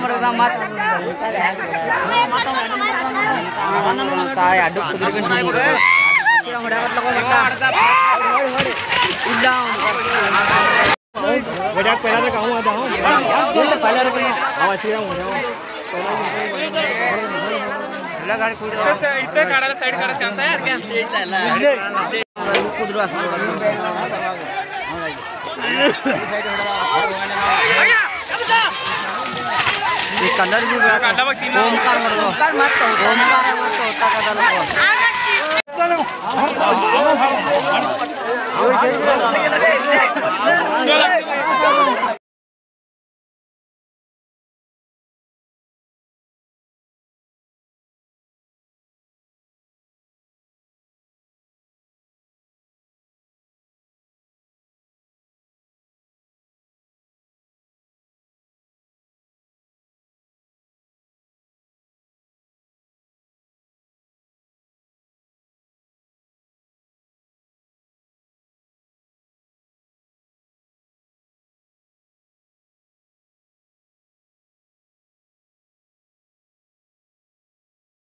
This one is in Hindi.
mereka mati. Saya aduk kemudian. Sudah mendapat lakukan mereka. Udah. बेटा पहला तो कहूँ आता हूँ पहला तो हाँ अच्छी हूँ इतने काढायला साईड करायला चान्स आहे यार काय कुदरू असं कलर भी बड़ा ओमकार मत दो ओमकार मत दो होता का। दल को